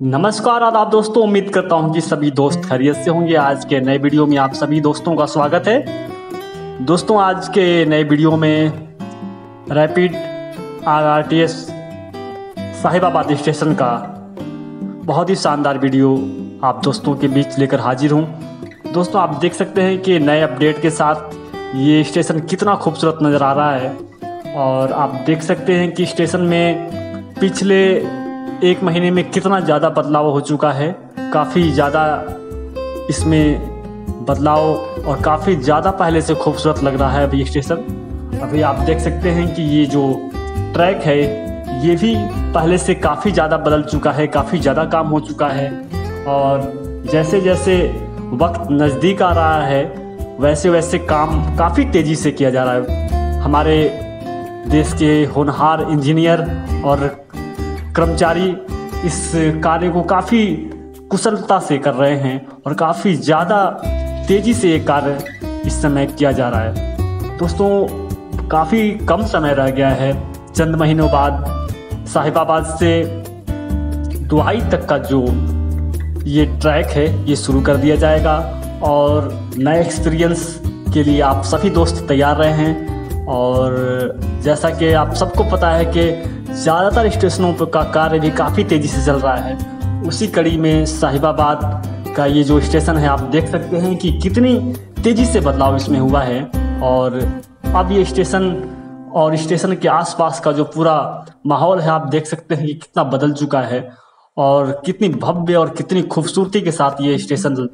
नमस्कार आदाब दोस्तों, उम्मीद करता हूँ कि सभी दोस्त खैरियत से होंगे। आज के नए वीडियो में आप सभी दोस्तों का स्वागत है। दोस्तों, आज के नए वीडियो में rapid R R T S Sahibabad station का बहुत ही शानदार वीडियो आप दोस्तों के बीच लेकर हाजिर हूँ। दोस्तों, आप देख सकते हैं कि नए अपडेट के साथ ये स्टेशन कितना खूबसूरत नज़र आ रहा है और आप देख सकते हैं कि स्टेशन में पिछले एक महीने में कितना ज़्यादा बदलाव हो चुका है? काफ़ी ज़्यादा इसमें बदलाव और काफ़ी ज़्यादा पहले से खूबसूरत लग रहा है अभी स्टेशन। अभी आप देख सकते हैं कि ये जो ट्रैक है, ये भी पहले से काफ़ी ज़्यादा बदल चुका है, काफ़ी ज़्यादा काम हो चुका है। और जैसे जैसे वक्त नज़दीक आ रहा है वैसे वैसे काम काफ़ी तेज़ी से किया जा रहा है। हमारे देश के होनहार इंजीनियर और कर्मचारी इस कार्य को काफ़ी कुशलता से कर रहे हैं और काफ़ी ज़्यादा तेज़ी से ये कार्य इस समय किया जा रहा है। दोस्तों, काफ़ी कम समय रह गया है। चंद महीनों बाद साहिबाबाद से दुहाई तक का जो ये ट्रैक है, ये शुरू कर दिया जाएगा और नए एक्सपीरियंस के लिए आप सभी दोस्त तैयार रहे हैं। और जैसा कि आप सबको पता है कि ज़्यादातर स्टेशनों पर का कार्य भी काफ़ी तेज़ी से चल रहा है। उसी कड़ी में साहिबाबाद का ये जो स्टेशन है, आप देख सकते हैं कि कितनी तेज़ी से बदलाव इसमें हुआ है। और अब ये स्टेशन और स्टेशन के आसपास का जो पूरा माहौल है, आप देख सकते हैं कि कितना बदल चुका है और कितनी भव्य और कितनी खूबसूरती के साथ ये स्टेशन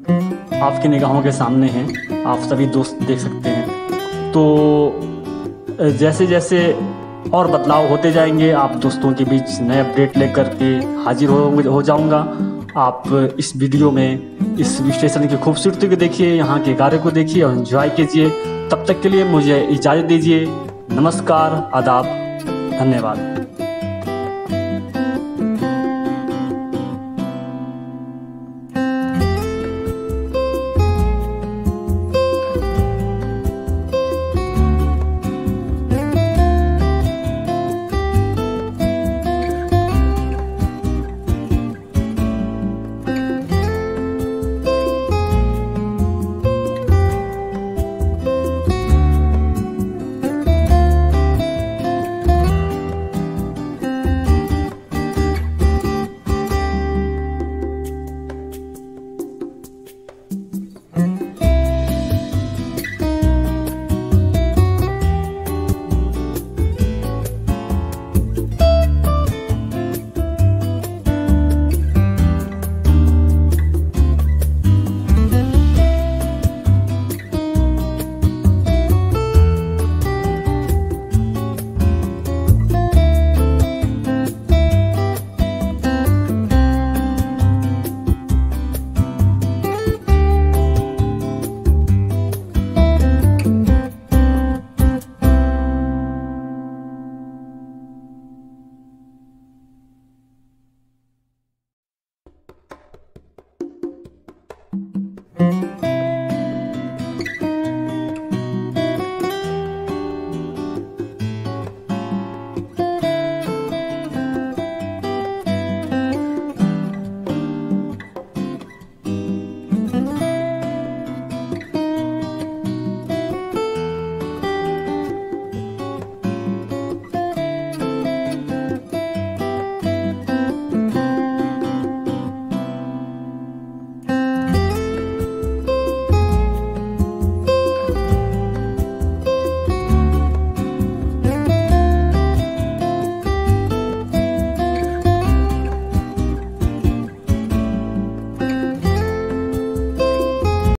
आपकी निगाहों के सामने है। आप सभी दोस्त देख सकते हैं। तो जैसे जैसे और बदलाव होते जाएँगे, आप दोस्तों के बीच नए अपडेट लेकर के हाजिर हो हो जाऊँगा। आप इस वीडियो में इस स्टेशन की खूबसूरती को देखिए, यहाँ के गारे को देखिए और इन्जॉय कीजिए। तब तक के लिए मुझे इजाज़त दीजिए। नमस्कार, आदाब, धन्यवाद।